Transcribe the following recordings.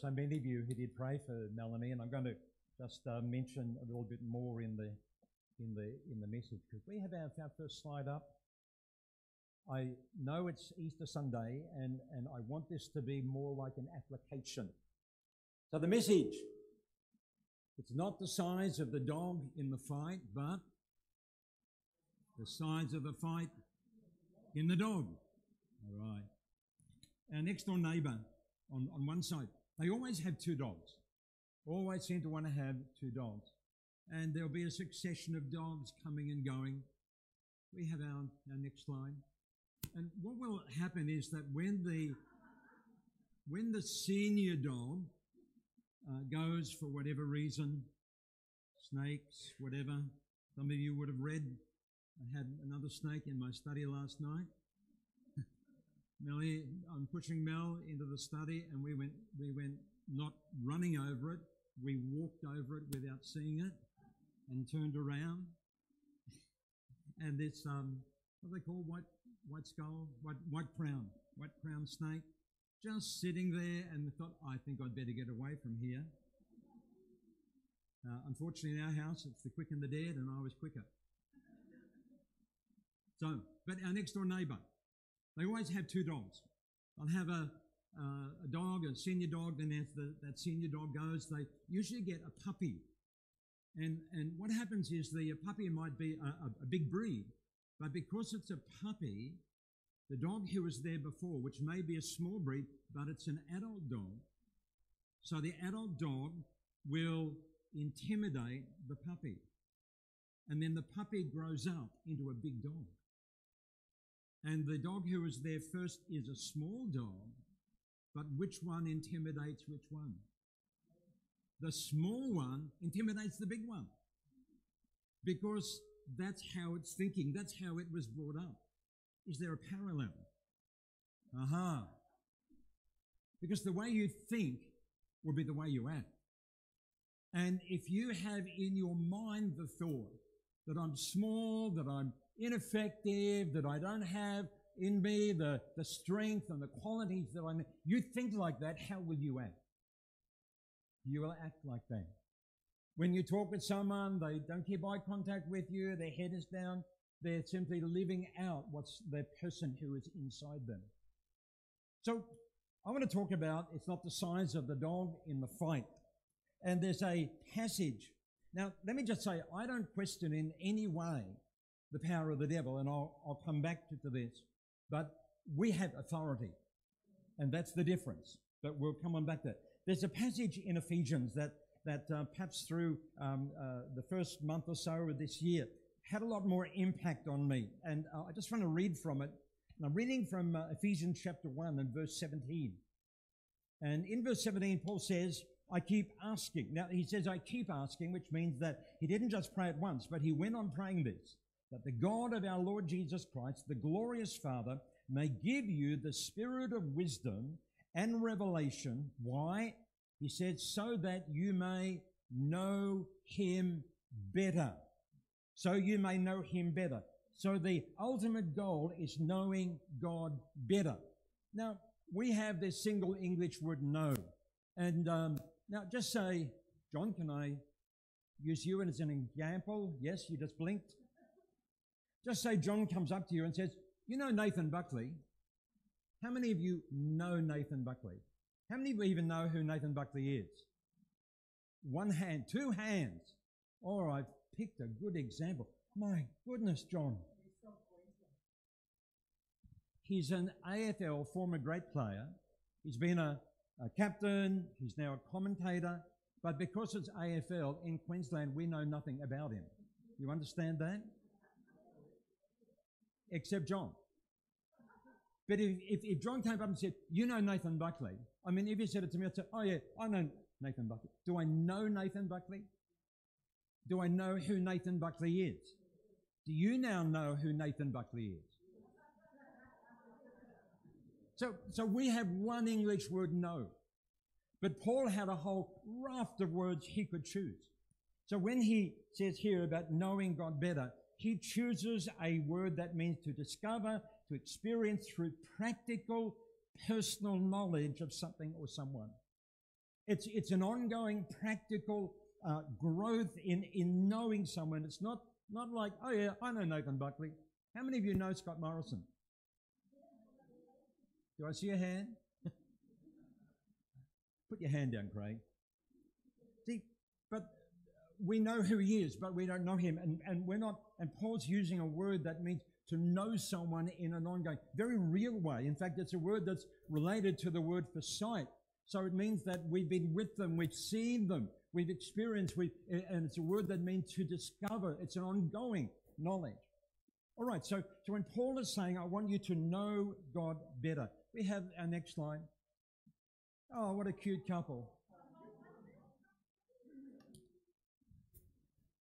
so many of you who did pray for Melanie, and I'm going to just uh, mention a little bit more in the in the in the message. Could we have our, our first slide up? I know it's Easter Sunday, and and I want this to be more like an application. So the message: it's not the size of the dog in the fight, but the size of the fight in the dog. All right. Our next door neighbour on, on one side, they always have two dogs. Always seem to want to have two dogs. And there'll be a succession of dogs coming and going. We have our, our next slide. And what will happen is that when the when the senior dog uh, goes for whatever reason, snakes, whatever, some of you would have read. I had another snake in my study last night. Melly, I'm pushing Mel into the study, and we went, we went not running over it. We walked over it without seeing it, and turned around. and this, um, what they call white, white skull, white, white crown, white crown snake, just sitting there, and thought, I think I'd better get away from here. Uh, unfortunately, in our house, it's the quick and the dead, and I was quicker. So, but our next door neighbour, they always have two dogs. They'll have a, uh, a dog, a senior dog, then as the, that senior dog goes, they usually get a puppy. And, and what happens is the puppy might be a, a, a big breed, but because it's a puppy, the dog who was there before, which may be a small breed, but it's an adult dog, so the adult dog will intimidate the puppy. And then the puppy grows up into a big dog. And the dog who was there first is a small dog, but which one intimidates which one? The small one intimidates the big one because that's how it's thinking, that's how it was brought up. Is there a parallel? Aha. Uh-huh. Because the way you think will be the way you act. And if you have in your mind the thought that I'm small, that I'm ineffective, that I don't have in me the, the strength and the qualities that I need. You think like that, how will you act? You will act like that. When you talk with someone, they don't keep eye contact with you, their head is down, they're simply living out what's the person who is inside them. So I want to talk about it's not the size of the dog in the fight. And there's a passage. Now, let me just say, I don't question in any way the power of the devil, and I'll, I'll come back to, to this. But we have authority, and that's the difference. But we'll come on back to that. There's a passage in Ephesians that, that uh, perhaps through um, uh, the first month or so of this year had a lot more impact on me. And uh, I just want to read from it. And I'm reading from uh, Ephesians chapter 1 and verse 17. And in verse 17, Paul says, I keep asking. Now, he says, I keep asking, which means that he didn't just pray it once, but he went on praying this that the God of our Lord Jesus Christ, the glorious Father, may give you the spirit of wisdom and revelation. Why? He said, so that you may know him better. So you may know him better. So the ultimate goal is knowing God better. Now, we have this single English word know. And um, now just say, John, can I use you as an example? Yes, you just blinked. Just say John comes up to you and says, You know Nathan Buckley? How many of you know Nathan Buckley? How many of you even know who Nathan Buckley is? One hand, two hands. Or I've picked a good example. My goodness, John. He's an AFL former great player. He's been a, a captain. He's now a commentator. But because it's AFL in Queensland, we know nothing about him. You understand that? Except John. But if, if, if, John came up and said, You know Nathan Buckley, I mean, if he said it to me, I'd say, Oh, yeah, I know Nathan Buckley. Do I know Nathan Buckley? Do I know who Nathan Buckley is? Do you now know who Nathan Buckley is? So, so we have one English word, know. But Paul had a whole raft of words he could choose. So when he says here about knowing God better, he chooses a word that means to discover, to experience through practical, personal knowledge of something or someone. It's, it's an ongoing practical uh, growth in, in knowing someone. It's not, not like, oh yeah, I know Nathan Buckley. How many of you know Scott Morrison? Do I see a hand? Put your hand down, Craig. See, but we know who he is, but we don't know him. And, and we're not, and Paul's using a word that means to know someone in an ongoing, very real way. In fact, it's a word that's related to the word for sight. So it means that we've been with them, we've seen them, we've experienced, we and it's a word that means to discover. It's an ongoing knowledge. All right, so, so when Paul is saying, I want you to know God better, we have our next slide. Oh, what a cute couple.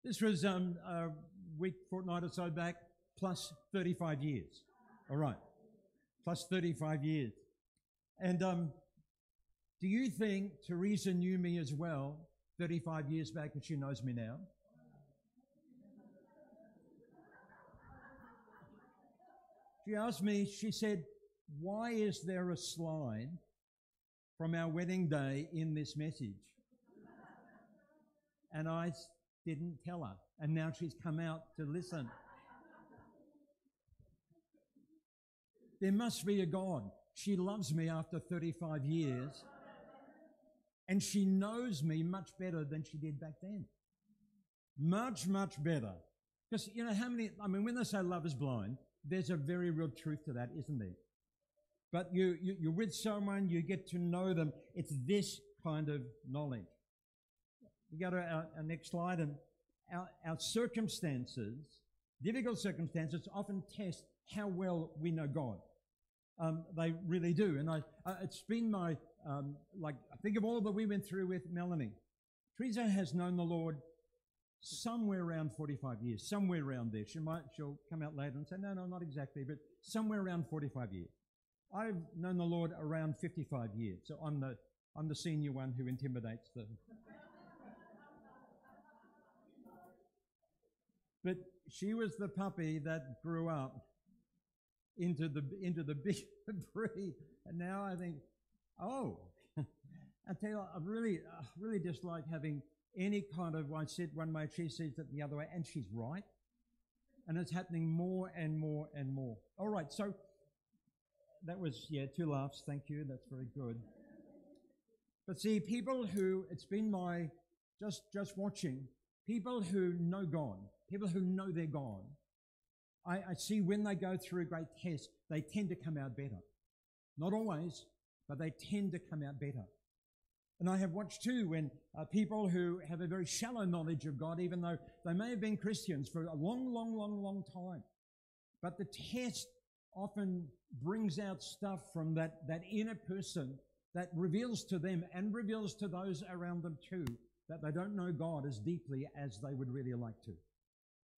This was um, a week, fortnight or so back, plus 35 years. All right, plus 35 years. And um, do you think Teresa knew me as well 35 years back as she knows me now? She asked me, she said, why is there a slide from our wedding day in this message? And I didn't tell her. And now she's come out to listen. There must be a God. She loves me after 35 years. And she knows me much better than she did back then. Much, much better. Because, you know, how many, I mean, when they say love is blind, there's a very real truth to that, isn't there? But you, you, you're with someone, you get to know them. It's this kind of knowledge. We go to our, our next slide, and our, our circumstances, difficult circumstances, often test how well we know God. Um, they really do. And I, it's been my, um, like, I think of all that we went through with Melanie. Teresa has known the Lord somewhere around 45 years, somewhere around there. She might, she'll come out later and say, no, no, not exactly, but somewhere around 45 years. I've known the Lord around 55 years, so I'm the, I'm the senior one who intimidates the. But she was the puppy that grew up into the into the big breed. And now I think, oh, I tell you, I really, I really dislike having any kind of. I said one way, she says it the other way, and she's right. And it's happening more and more and more. All right, so that was yeah, two laughs. Thank you. That's very good. But see, people who it's been my just just watching people who know God, people who know their God I, I see when they go through a great tests, they tend to come out better. Not always, but they tend to come out better. And I have watched too when uh, people who have a very shallow knowledge of God, even though they may have been Christians for a long, long, long, long time, but the test often brings out stuff from that, that inner person that reveals to them and reveals to those around them too that they don't know God as deeply as they would really like to.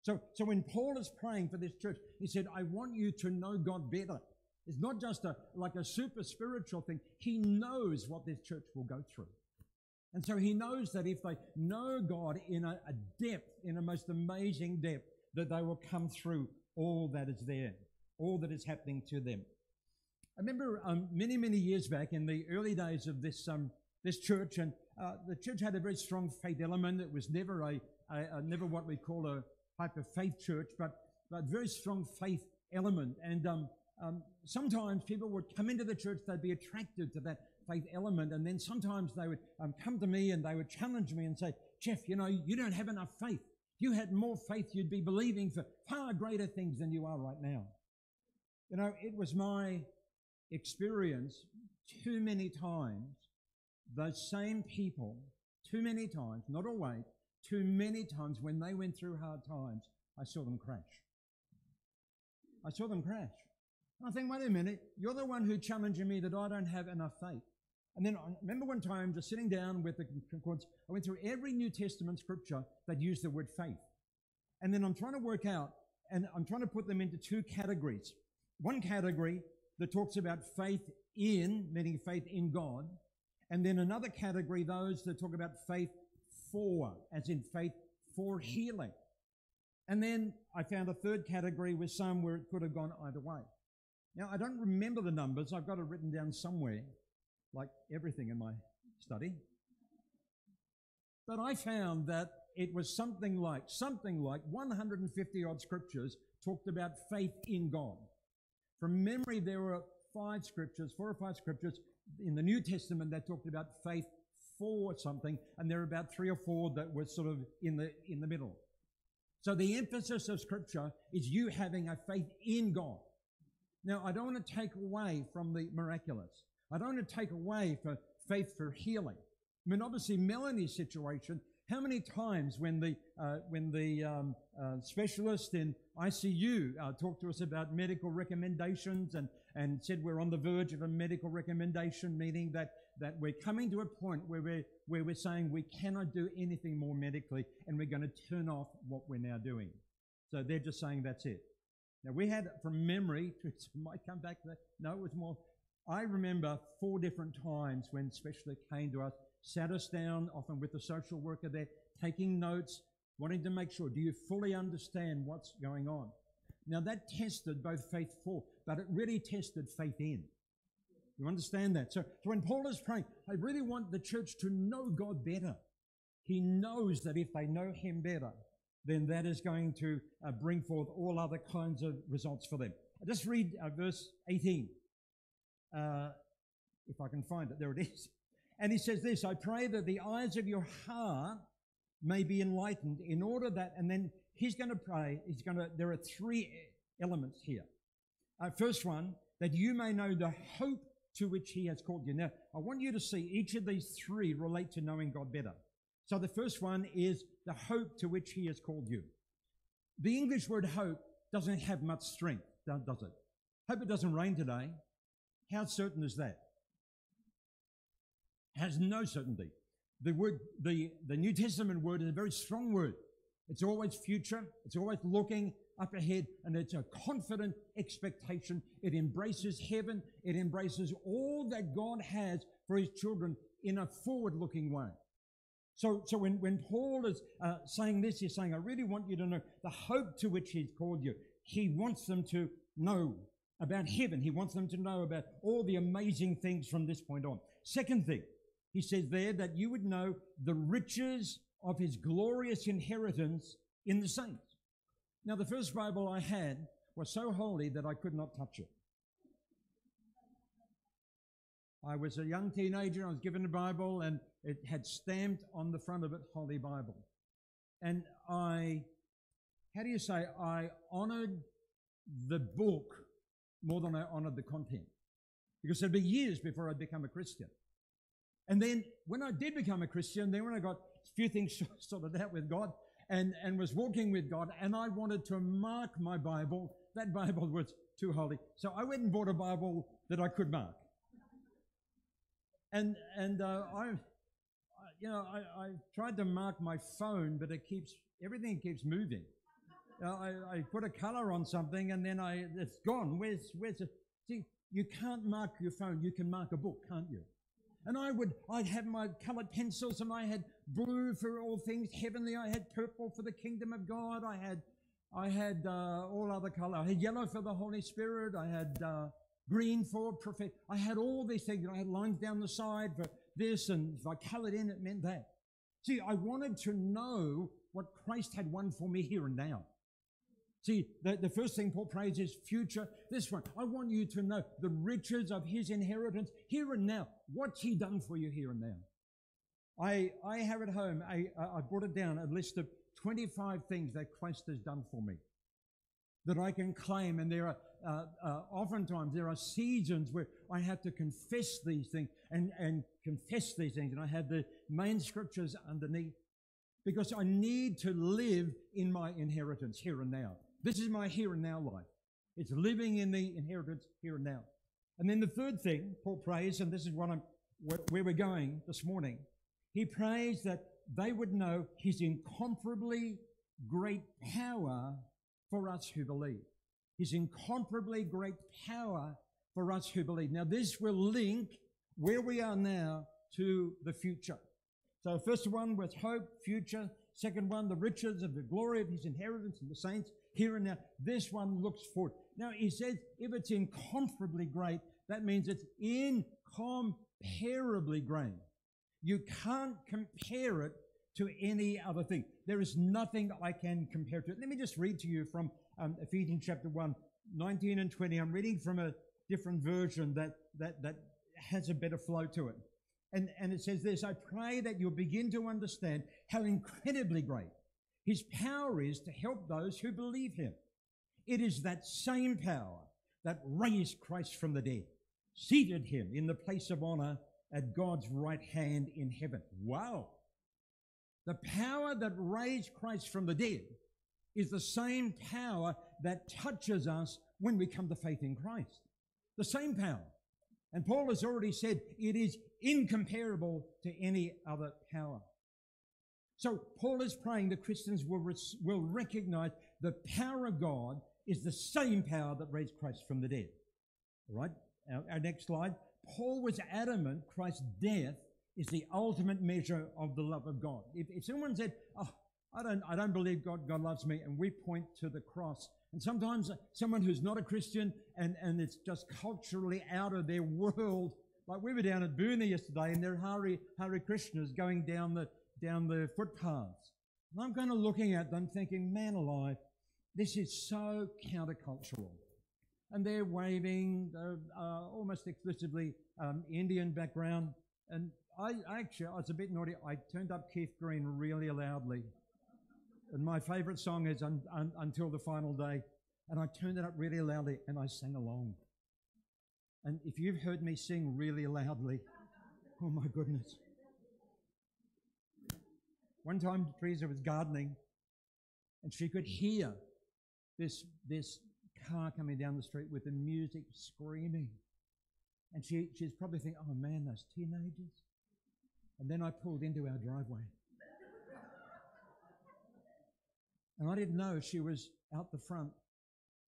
So, so when Paul is praying for this church, he said, I want you to know God better. It's not just a, like a super spiritual thing. He knows what this church will go through. And so he knows that if they know God in a, a depth, in a most amazing depth, that they will come through all that is there, all that is happening to them. I remember um, many, many years back in the early days of this, um, this church, and uh, the church had a very strong faith element. It was never a, a, a never what we call a, type of faith church, but, but very strong faith element. And um, um, sometimes people would come into the church, they'd be attracted to that faith element. And then sometimes they would um, come to me and they would challenge me and say, Geoff, you know, you don't have enough faith. If you had more faith, you'd be believing for far greater things than you are right now. You know, it was my experience too many times, those same people, too many times, not always, too many times when they went through hard times, I saw them crash. I saw them crash. I think, wait a minute, you're the one who challenging me that I don't have enough faith. And then I remember one time just sitting down with the concordance, I went through every New Testament scripture that used the word faith. And then I'm trying to work out, and I'm trying to put them into two categories. One category that talks about faith in, meaning faith in God, and then another category, those that talk about faith for, as in faith for mm. healing. And then I found a third category with some where it could have gone either way. Now, I don't remember the numbers. I've got it written down somewhere, like everything in my study. But I found that it was something like, something like 150 odd scriptures talked about faith in God. From memory, there were five scriptures, four or five scriptures in the New Testament that talked about faith for something, and there are about three or four that were sort of in the in the middle. So the emphasis of scripture is you having a faith in God. Now, I don't want to take away from the miraculous. I don't want to take away for faith for healing. I mean, obviously, Melanie's situation. How many times when the uh, when the um, uh, specialist in ICU uh, talked to us about medical recommendations and and said we're on the verge of a medical recommendation, meaning that that we're coming to a point where we're where we're saying we cannot do anything more medically, and we're going to turn off what we're now doing. So they're just saying that's it. Now we had from memory, it might come back to that. No, it was more. I remember four different times when specialists came to us, sat us down, often with the social worker there, taking notes, wanting to make sure, do you fully understand what's going on? Now that tested both faith for, but it really tested faith in. You understand that? So, so when Paul is praying, I really want the church to know God better. He knows that if they know Him better, then that is going to uh, bring forth all other kinds of results for them. I just read uh, verse 18. Uh, if I can find it, there it is. And he says this I pray that the eyes of your heart may be enlightened in order that, and then he's going to pray, he's going to, there are three elements here. Uh, first one, that you may know the hope to which he has called you. Now, I want you to see each of these three relate to knowing God better. So the first one is the hope to which he has called you. The English word hope doesn't have much strength, does it? Hope it doesn't rain today. How certain is that? Has no certainty. The word, the, the New Testament word is a very strong word. It's always future. It's always looking up ahead, and it's a confident expectation. It embraces heaven. It embraces all that God has for his children in a forward looking way. So, so when, when Paul is uh, saying this, he's saying, I really want you to know the hope to which he's called you. He wants them to know about heaven. He wants them to know about all the amazing things from this point on. Second thing, he says there that you would know the riches of his glorious inheritance in the saints. Now, the first Bible I had was so holy that I could not touch it. I was a young teenager, I was given a Bible, and it had stamped on the front of it, Holy Bible. And I, how do you say, I honored the book more than I honored the content. Because it'd be years before I'd become a Christian. And then when I did become a Christian, then when I got a few things sorted out with God, and, and was walking with God, and I wanted to mark my Bible. That Bible was too holy. So I went and bought a Bible that I could mark. And, and uh, I, you know, I, I tried to mark my phone, but it keeps, everything keeps moving. Uh, I, I put a color on something and then I, it's gone. Where's, where's it? See, you can't mark your phone. You can mark a book, can't you? And I would, I'd have my colored pencils and I had blue for all things heavenly. I had purple for the kingdom of God. I had, I had uh, all other color. I had yellow for the Holy Spirit. I had uh, green for prophet. I had all these things. I had lines down the side for this, and if I colored in, it meant that. See, I wanted to know what Christ had won for me here and now. See, the, the first thing Paul prays is future. This one, I want you to know the riches of his inheritance here and now. What's he done for you here and now? I, I have at home, I, I brought it down, a list of 25 things that Christ has done for me that I can claim. And there are, uh, uh, oftentimes, there are seasons where I have to confess these things and, and confess these things. And I have the main scriptures underneath because I need to live in my inheritance here and now. This is my here and now life. It's living in the inheritance here and now. And then the third thing Paul prays, and this is what I'm, where we're going this morning, he prays that they would know his incomparably great power for us who believe. His incomparably great power for us who believe. Now, this will link where we are now to the future. So, first one was hope, future. Second one, the riches of the glory of his inheritance in the saints here and now. This one looks forward. Now, he says if it's incomparably great, that means it's incomparably great. You can't compare it to any other thing. There is nothing I can compare to it. Let me just read to you from um, Ephesians chapter 1, 19 and 20. I'm reading from a different version that, that, that has a better flow to it. And, and it says this I pray that you'll begin to understand how incredibly great his power is to help those who believe him. It is that same power that raised Christ from the dead, seated him in the place of honor at God's right hand in heaven. Wow. The power that raised Christ from the dead is the same power that touches us when we come to faith in Christ. The same power. And Paul has already said it is incomparable to any other power. So Paul is praying that Christians will, will recognize the power of God is the same power that raised Christ from the dead. All right, our, our next slide. Paul was adamant Christ's death is the ultimate measure of the love of God. If, if someone said, oh, I don't, I don't believe God, God loves me, and we point to the cross, and sometimes someone who's not a Christian and, and it's just culturally out of their world, like we were down at Boonah yesterday, and there are Hare, Hare Krishnas going down the, down the footpaths. And I'm kind of looking at them thinking, man alive, this is so countercultural. And they're waving, uh, almost exclusively um, Indian background. And I actually, I was a bit naughty. I turned up Keith Green really loudly. And my favorite song is un, un, Until the Final Day. And I turned it up really loudly and I sang along. And if you've heard me sing really loudly, oh my goodness. One time, Teresa was gardening and she could hear this, this car coming down the street with the music screaming. And she, she's probably thinking, oh man, those teenagers. And then I pulled into our driveway. And I didn't know she was out the front.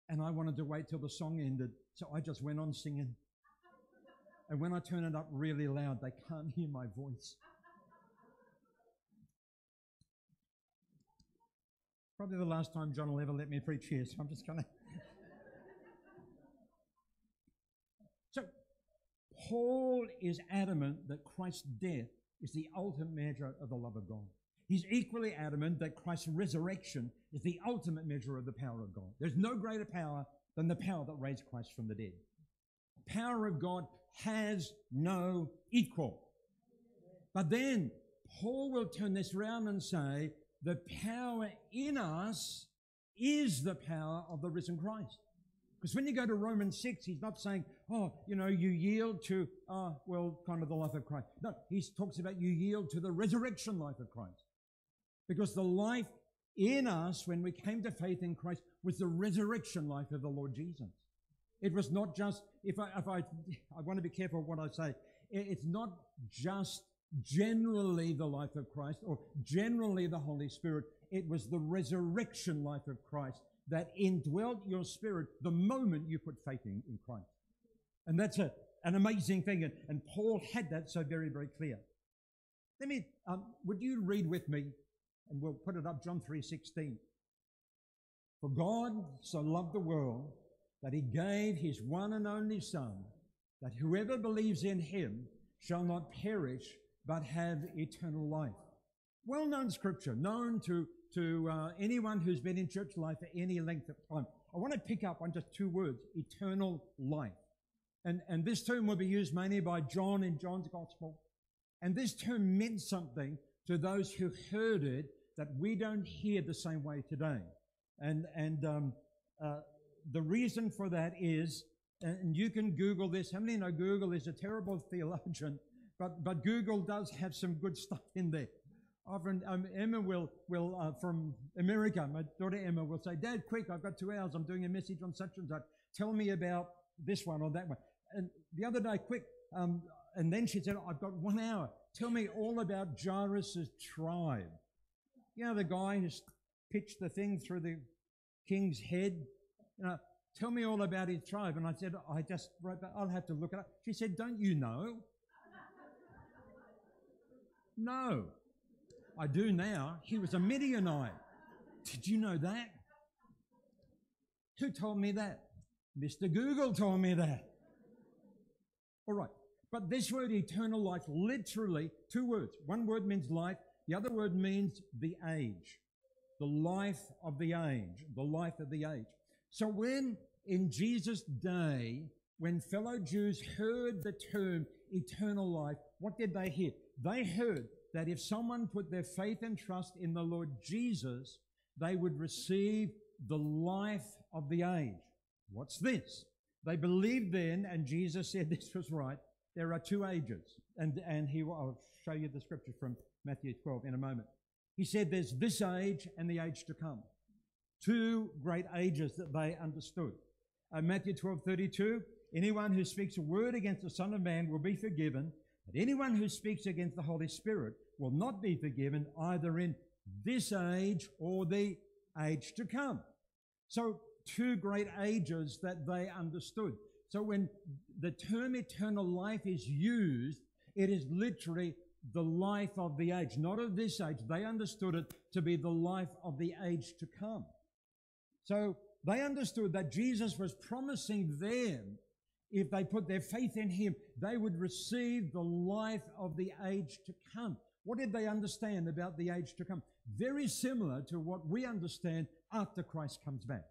And I wanted to wait till the song ended. So I just went on singing. And when I turn it up really loud, they can't hear my voice. Probably the last time John will ever let me preach here, so I'm just going to. so, Paul is adamant that Christ's death is the ultimate measure of the love of God. He's equally adamant that Christ's resurrection is the ultimate measure of the power of God. There's no greater power than the power that raised Christ from the dead. The power of God has no equal. But then Paul will turn this around and say, the power in us is the power of the risen Christ. Because when you go to Romans 6, he's not saying, oh, you know, you yield to, uh, well, kind of the life of Christ. No, he talks about you yield to the resurrection life of Christ. Because the life in us when we came to faith in Christ was the resurrection life of the Lord Jesus. It was not just, if I, if I, I want to be careful what I say. It's not just generally the life of Christ or generally the Holy Spirit. It was the resurrection life of Christ that indwelt your spirit the moment you put faith in, in Christ. And that's a, an amazing thing. And, and Paul had that so very, very clear. Let me, um, would you read with me? And we'll put it up, John 3.16. For God so loved the world that he gave his one and only Son, that whoever believes in him shall not perish, but have eternal life. Well known scripture, known to, to uh, anyone who's been in church life for any length of time. I want to pick up on just two words eternal life. And, and this term will be used mainly by John in John's gospel. And this term meant something to those who heard it that we don't hear the same way today. And, and um, uh, the reason for that is, and you can Google this. How many know Google is a terrible theologian? But, but Google does have some good stuff in there. Often um, Emma will, will uh, from America, my daughter Emma will say, Dad, quick, I've got two hours. I'm doing a message on such and such. Tell me about this one or that one. And the other day, quick, um, and then she said, I've got one hour. Tell me all about Jairus' tribe. You know, the guy who's pitched the thing through the king's head. You know, tell me all about his tribe. And I said, I just wrote that. I'll have to look it up. She said, Don't you know? No. I do now. He was a Midianite. Did you know that? Who told me that? Mr. Google told me that. All right. But this word eternal life, literally, two words. One word means life, The other word means the age, the life of the age, the life of the age. So when in Jesus' day, when fellow Jews heard the term eternal life, what did they hear? They heard that if someone put their faith and trust in the Lord Jesus, they would receive the life of the age. What's this? They believed then, and Jesus said this was right. There are two ages, and and he I'll show you the scripture from Matthew 12 in a moment. He said there's this age and the age to come. Two great ages that they understood. Uh, Matthew 12, 32, anyone who speaks a word against the Son of Man will be forgiven, but anyone who speaks against the Holy Spirit will not be forgiven either in this age or the age to come. So, two great ages that they understood. So, when the term eternal life is used, it is literally the life of the age, not of this age. They understood it to be the life of the age to come. So, they understood that Jesus was promising them, if they put their faith in him, they would receive the life of the age to come. What did they understand about the age to come? Very similar to what we understand after Christ comes back.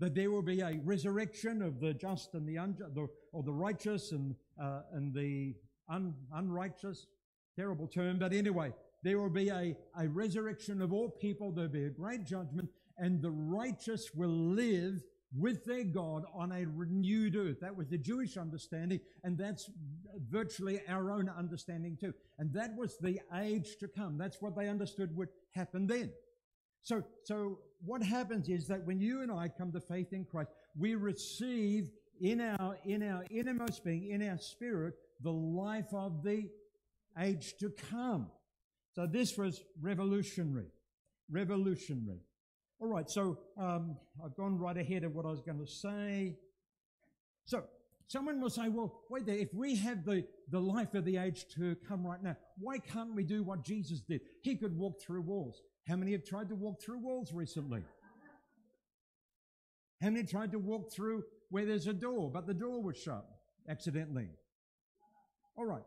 That there will be a resurrection of the just and the unjust, or the righteous and, uh, and the un, unrighteous. Terrible term, but anyway, there will be a, a resurrection of all people. There'll be a great judgment, and the righteous will live with their God on a renewed earth. That was the Jewish understanding, and that's virtually our own understanding too. And that was the age to come. That's what they understood would happen then. So, so what happens is that when you and I come to faith in Christ, we receive in our, in our innermost being, in our spirit, the life of the age to come. So this was revolutionary. Revolutionary. All right, so um, I've gone right ahead of what I was going to say. So someone will say, well, wait there, if we have the, the life of the age to come right now, why can't we do what Jesus did? He could walk through walls. How many have tried to walk through walls recently? How many tried to walk through where there's a door, but the door was shut accidentally? All right.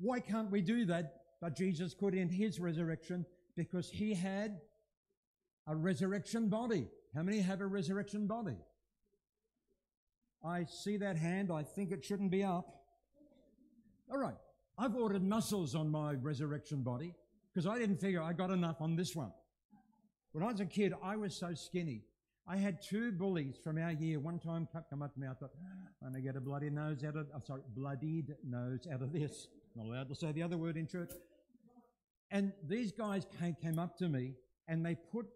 Why can't we do that? But Jesus could in his resurrection because he had a resurrection body. How many have a resurrection body? I see that hand. I think it shouldn't be up. All right. I've ordered muscles on my resurrection body because I didn't figure I got enough on this one. When I was a kid, I was so skinny. I had two bullies from our year. One time come up to me, I thought, I'm going to get a bloody nose out of, oh, sorry, bloodied nose out of this. Not allowed to say the other word in church. And these guys came, came up to me and they put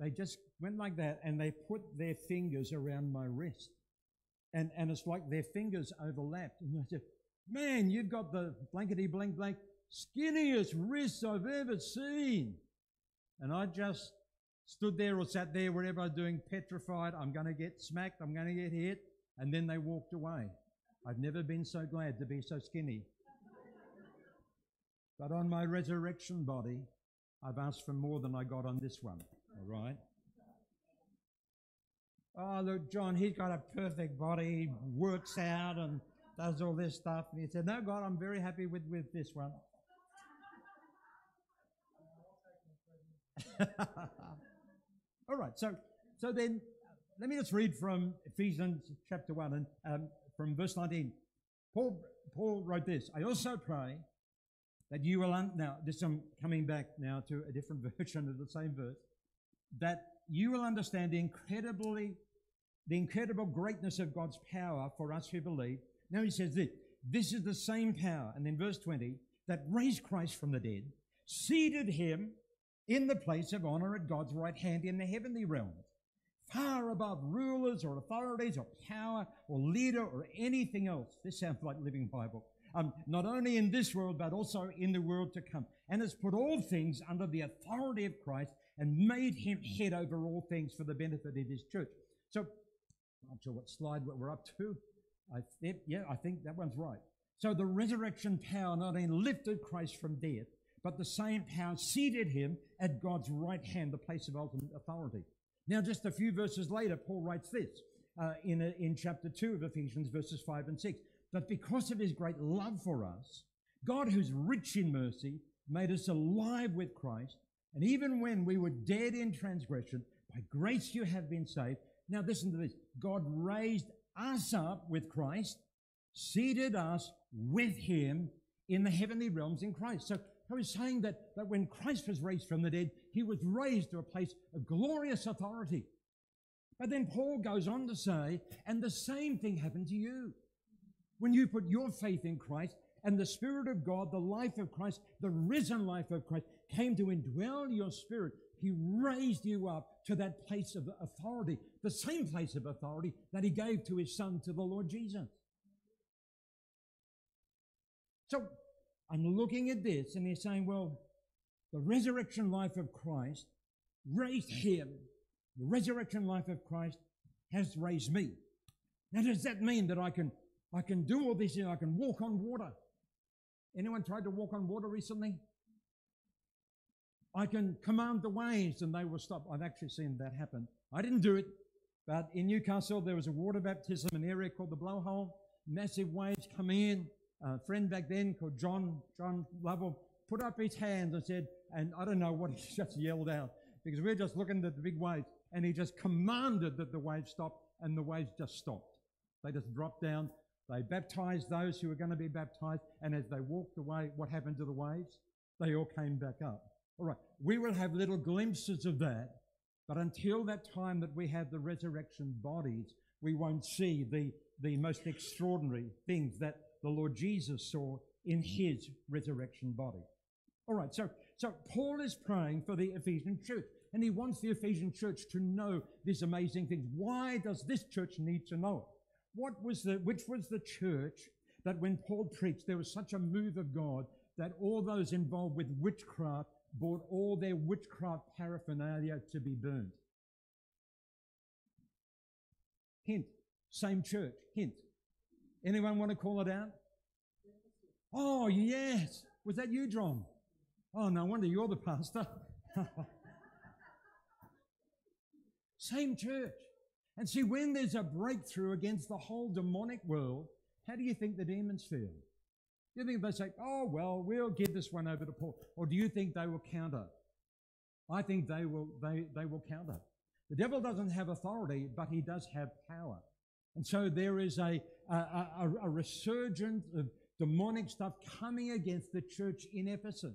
they just went like that and they put their fingers around my wrist. And, and it's like their fingers overlapped. And I said, Man, you've got the blankety blank blank skinniest wrists I've ever seen. And I just stood there or sat there whatever I was doing petrified. I'm going to get smacked. I'm going to get hit. And then they walked away. I've never been so glad to be so skinny. but on my resurrection body, I've asked for more than I got on this one. All right. Oh, look, John, he's got a perfect body, works out and does all this stuff. And he said, No, God, I'm very happy with, with this one. all right, so so then let me just read from Ephesians chapter 1 and um, from verse 19. Paul, Paul wrote this I also pray that you will, un- now, this I'm coming back now to a different version of the same verse that you will understand the incredibly, the incredible greatness of God's power for us who believe. Now he says this, this is the same power. And then verse 20, that raised Christ from the dead, seated him in the place of honor at God's right hand in the heavenly realms, far above rulers or authorities or power or leader or anything else. This sounds like Living Bible. Um, not only in this world, but also in the world to come. And has put all things under the authority of Christ and made him head over all things for the benefit of his church. So, I'm not sure what slide we're up to. I th- yeah, I think that one's right. So the resurrection power not only lifted Christ from death, but the same power seated him at God's right hand, the place of ultimate authority. Now, just a few verses later, Paul writes this uh, in, a, in chapter 2 of Ephesians, verses 5 and 6. But because of his great love for us, God, who's rich in mercy, made us alive with Christ, and even when we were dead in transgression, by grace you have been saved. Now listen to this. God raised us up with Christ, seated us with him in the heavenly realms in Christ. So I was saying that, that when Christ was raised from the dead, he was raised to a place of glorious authority. But then Paul goes on to say, and the same thing happened to you. When you put your faith in Christ and the Spirit of God, the life of Christ, the risen life of Christ came to indwell your spirit, he raised you up to that place of authority, the same place of authority that he gave to his son, to the Lord Jesus. So I'm looking at this and he's saying, well, the resurrection life of Christ raised him. The resurrection life of Christ has raised me. Now, does that mean that I can, I can do all this and I can walk on water? Anyone tried to walk on water recently? I can command the waves and they will stop. I've actually seen that happen. I didn't do it, but in Newcastle there was a water baptism, in an area called the Blowhole. Massive waves come in. A friend back then called John, John Lovell, put up his hands and said, and I don't know what he just yelled out because we're just looking at the big waves and he just commanded that the waves stop and the waves just stopped. They just dropped down. They baptized those who were going to be baptized. And as they walked away, what happened to the waves? They all came back up. All right, we will have little glimpses of that, but until that time that we have the resurrection bodies, we won't see the, the most extraordinary things that the Lord Jesus saw in his resurrection body. All right, so, so Paul is praying for the Ephesian church, and he wants the Ephesian church to know these amazing things. Why does this church need to know it? What was the, which was the church that when Paul preached, there was such a move of God that all those involved with witchcraft bought all their witchcraft paraphernalia to be burned. Hint, same church, hint. Anyone want to call it out? Oh, yes. Was that you, John? Oh, no wonder you're the pastor. same church. And see, when there's a breakthrough against the whole demonic world, how do you think the demons feel? Do you think they say, oh, well, we'll give this one over to Paul? Or do you think they will counter? I think they will, they, they will counter. The devil doesn't have authority, but he does have power. And so there is a, a, a, a resurgence of demonic stuff coming against the church in Ephesus.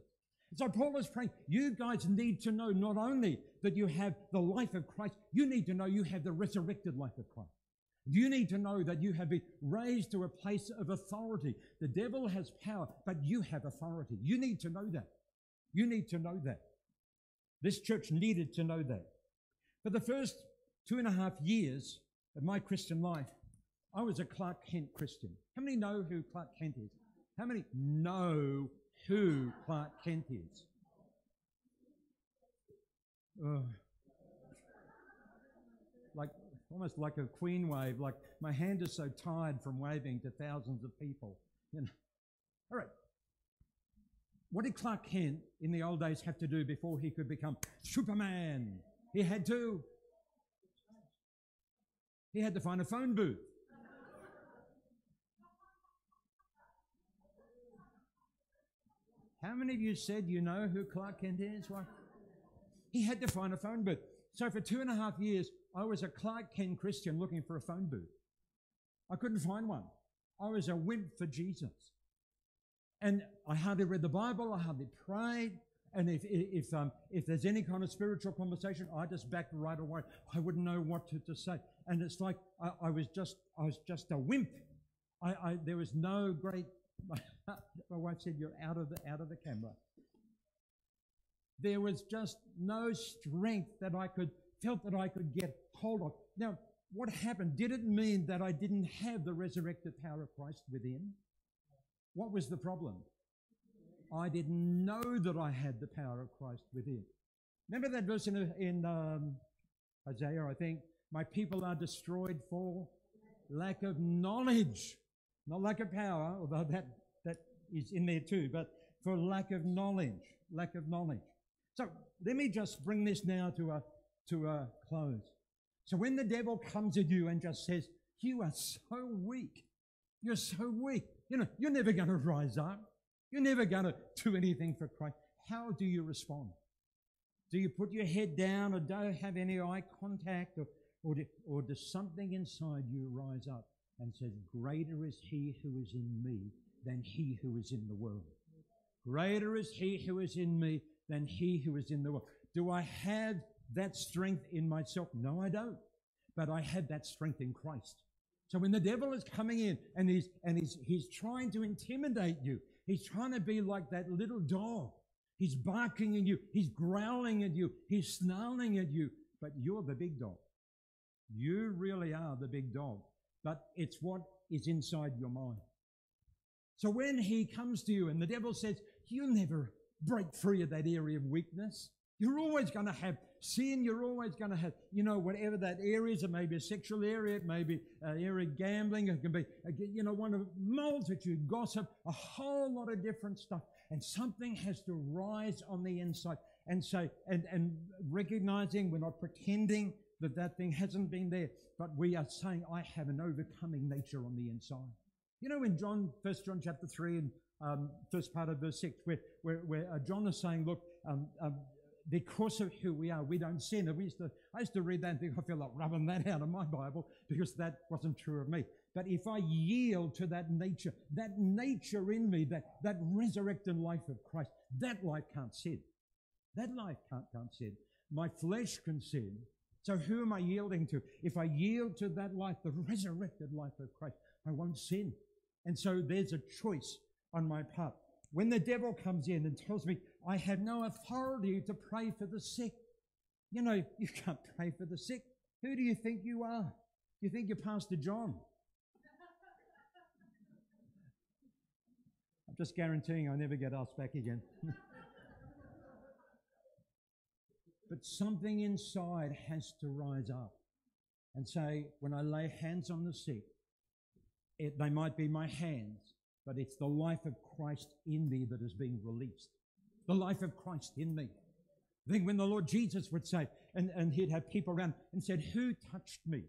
So Paul is praying, you guys need to know not only that you have the life of Christ, you need to know you have the resurrected life of Christ. You need to know that you have been raised to a place of authority. The devil has power, but you have authority. You need to know that. You need to know that. This church needed to know that. For the first two and a half years of my Christian life, I was a Clark Kent Christian. How many know who Clark Kent is? How many know who Clark Kent is? Like almost like a queen wave, like my hand is so tired from waving to thousands of people. You know. All right. What did Clark Kent in the old days have to do before he could become Superman? He had to. He had to find a phone booth. How many of you said you know who Clark Kent is? Well, he had to find a phone booth. So for two and a half years, I was a Clark Kent Christian looking for a phone booth. I couldn't find one. I was a wimp for Jesus. And I hardly read the Bible, I hardly prayed. And if, if, um, if there's any kind of spiritual conversation, I just backed right away. I wouldn't know what to, to say. And it's like I, I, was just I was just a wimp. I, I there was no great my wife said, You're out of the out of the camera. There was just no strength that I could felt that I could get hold of. Now, what happened? Did it mean that I didn't have the resurrected power of Christ within? What was the problem? I didn't know that I had the power of Christ within. Remember that verse in, in um, Isaiah, I think? My people are destroyed for lack of knowledge, not lack of power, although that, that is in there too, but for lack of knowledge, lack of knowledge. So let me just bring this now to a to a close. So when the devil comes at you and just says, You are so weak, you're so weak, you know, you're never going to rise up, you're never going to do anything for Christ. how do you respond? Do you put your head down or don't have any eye contact? Or, or, do, or does something inside you rise up and says, Greater is he who is in me than he who is in the world? Greater is he who is in me than he who is in the world. Do I have that strength in myself? No, I don't. But I have that strength in Christ. So when the devil is coming in and he's and he's he's trying to intimidate you, he's trying to be like that little dog. He's barking at you, he's growling at you, he's snarling at you, but you're the big dog. You really are the big dog. But it's what is inside your mind. So when he comes to you and the devil says, You'll never break free of that area of weakness. You're always going to have sin. You're always going to have, you know, whatever that area is. It may be a sexual area. It may be an area of gambling. It can be, you know, one of multitude, gossip, a whole lot of different stuff. And something has to rise on the inside and say, and, and recognizing we're not pretending that that thing hasn't been there, but we are saying, I have an overcoming nature on the inside. You know, in John, First John chapter 3 and um, first part of verse 6, where, where, where uh, John is saying, look, um, um, because of who we are, we don't sin. We used to, I used to read that and think, I feel like rubbing that out of my Bible because that wasn't true of me. But if I yield to that nature, that nature in me, that, that resurrected life of Christ, that life can't sin. That life can't, can't sin. My flesh can sin. So who am I yielding to? If I yield to that life, the resurrected life of Christ, I won't sin. And so there's a choice on my part. When the devil comes in and tells me I have no authority to pray for the sick, you know, you can't pray for the sick. Who do you think you are? Do you think you're Pastor John? I'm just guaranteeing I never get asked back again. but something inside has to rise up and say, when I lay hands on the sick, it, they might be my hands, but it's the life of Christ in me that is being released. The life of Christ in me. I think when the Lord Jesus would say, and, and he'd have people around and said, Who touched me?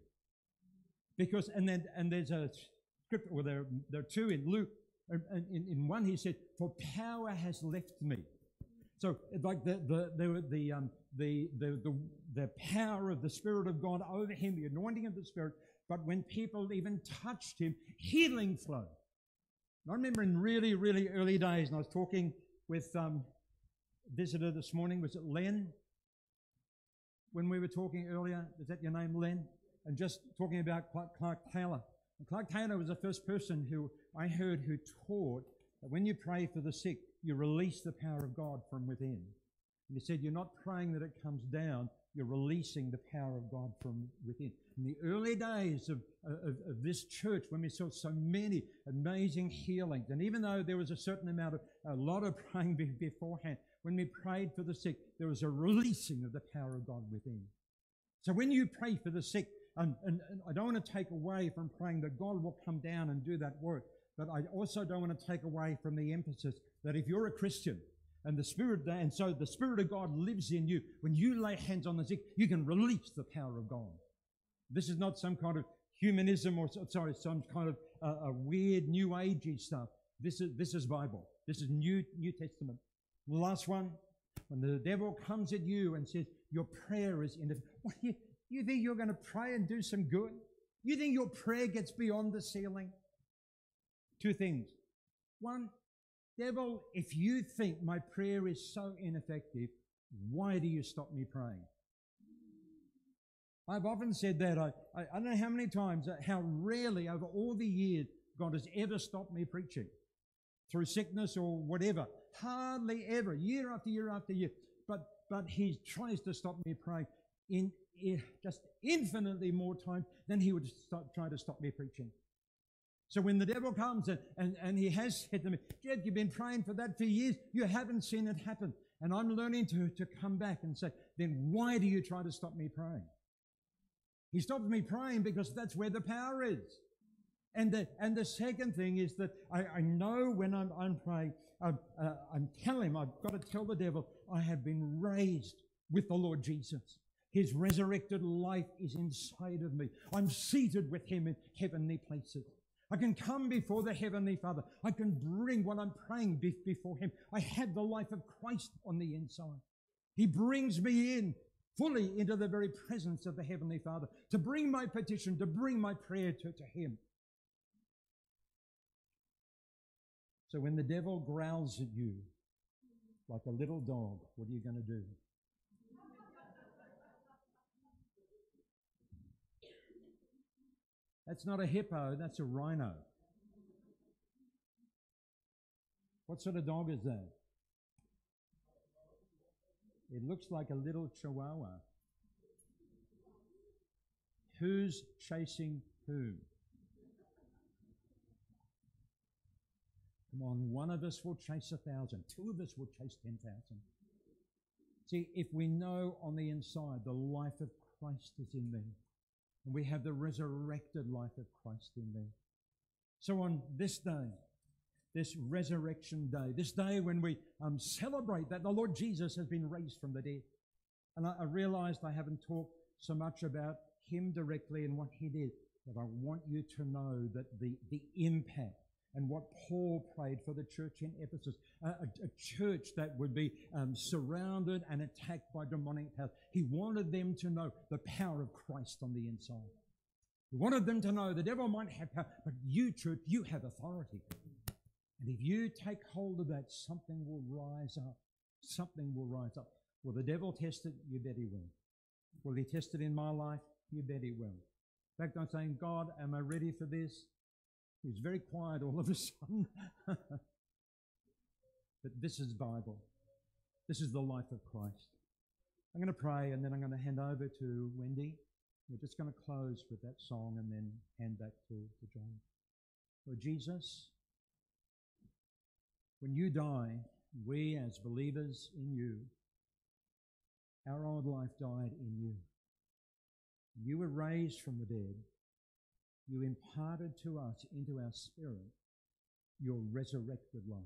Because, and then, and there's a script, or there, there are two in Luke. In, in one, he said, For power has left me. So, like the, the, the, the, um, the, the, the, the power of the Spirit of God over him, the anointing of the Spirit, but when people even touched him, healing flowed. I remember in really, really early days, and I was talking with um, a visitor this morning. Was it Len? When we were talking earlier, is that your name, Len? And just talking about Clark, Taylor. And Clark Taylor was the first person who I heard who taught that when you pray for the sick, you release the power of God from within. And he said, You're not praying that it comes down, you're releasing the power of God from within. In the early days of, of, of, this church, when we saw so many amazing healings, and even though there was a certain amount of, a lot of praying beforehand, when we prayed for the sick, there was a releasing of the power of God within. So when you pray for the sick, and, and, and I don't want to take away from praying that God will come down and do that work, but I also don't want to take away from the emphasis that if you're a Christian, and the Spirit, and so the Spirit of God lives in you. When you lay hands on the sick, you can release the power of God. This is not some kind of humanism or sorry, some kind of uh, a weird New Agey stuff. This is this is Bible. This is New New Testament. The last one, when the devil comes at you and says your prayer is in what you, you think you're going to pray and do some good? You think your prayer gets beyond the ceiling? Two things. One, Devil, if you think my prayer is so ineffective, why do you stop me praying? I've often said that. I, I, I, don't know how many times, uh, how rarely over all the years God has ever stopped me preaching through sickness or whatever. Hardly ever, year after year after year. But, but He tries to stop me praying in, in just infinitely more time than He would stop, try to stop me preaching. So when the devil comes and, and, and he has said to me, Geoff, you've been praying for that for years. You haven't seen it happen. And I'm learning to, to come back and say, then why do you try to stop me praying? He stops me praying because that's where the power is. And the, and the second thing is that I, I know when I'm, I'm praying, I, uh, I'm telling him, I've got to tell the devil, I have been raised with the Lord Jesus. His resurrected life is inside of me. I'm seated with him in heavenly places. I can come before the Heavenly Father. I can bring what I'm praying before Him. I have the life of Christ on the inside. He brings me in fully into the very presence of the Heavenly Father to bring my petition, to bring my prayer to, to Him. So when the devil growls at you like a little dog, what are you going to do? That's not a hippo, that's a rhino. What sort of dog is that? It looks like a little chihuahua. Who's chasing whom? Come on, one of us will chase a thousand, two of us will chase ten thousand. See, if we know on the inside the life of Christ is in there, and we have the resurrected life of Christ in there. So on this day, this resurrection day, this day when we um, celebrate that the Lord Jesus has been raised from the dead. And I, I realized I haven't talked so much about him directly and what he did, but I want you to know that the, the impact and what Paul prayed for the church in Ephesus, a, a, a church that would be um, surrounded and attacked by demonic powers. He wanted them to know the power of Christ on the inside. He wanted them to know the devil might have power, but you, church, you have authority. And if you take hold of that, something will rise up. Something will rise up. Will the devil test it? You bet he will. Will he test it in my life? You bet he will. In fact, I'm saying, God, am I ready for this? He's very quiet all of a sudden. but this is Bible. This is the life of Christ. I'm going to pray and then I'm going to hand over to Wendy. We're just going to close with that song and then hand back to, to John. Lord Jesus, when you die, we as believers in you, our old life died in you. You were raised from the dead. You imparted to us into our spirit your resurrected life.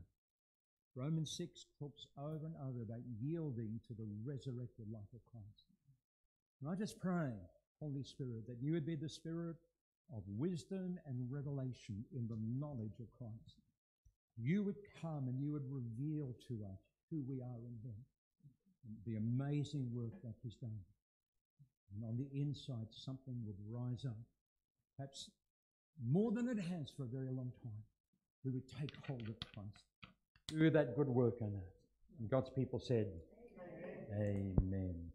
Romans 6 talks over and over about yielding to the resurrected life of Christ. And I just pray, Holy Spirit, that you would be the spirit of wisdom and revelation in the knowledge of Christ. You would come and you would reveal to us who we are in Him, the amazing work that He's done. And on the inside, something would rise up, perhaps more than it has for a very long time. We would take hold of Christ. Do that good work on us. And God's people said, Amen. Amen.